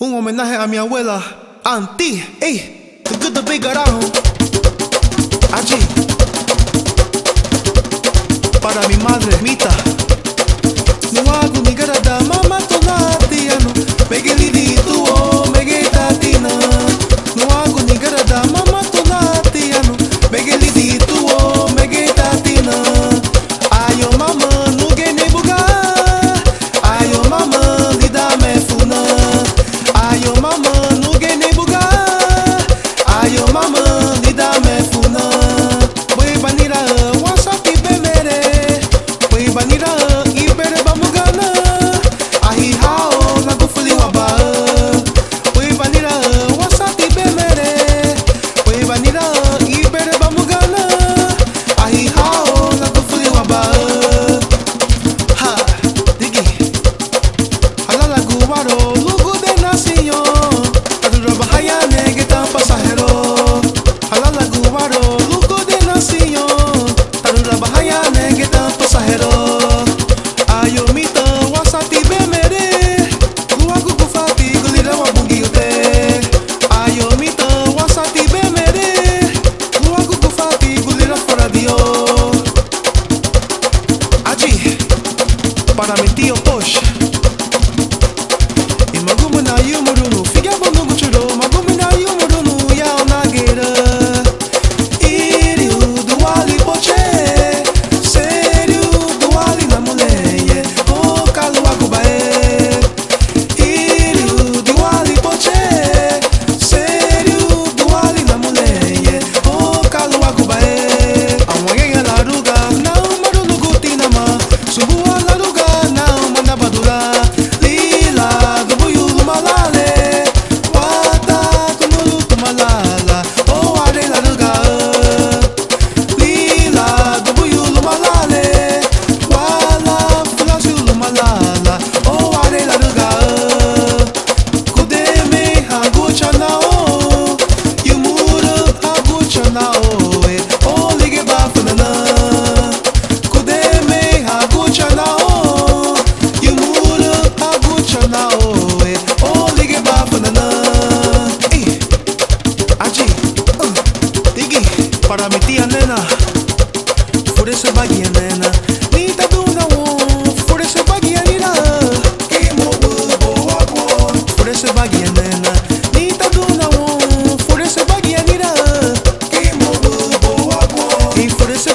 Un homenaje a mi abuela, Anti, ey, te carajo. Allí. Para mi madre, Mita. para mi tía nena. Por eso es magia, nena. Ni tatuna, por eso nena. Ni por eso nena. Y por eso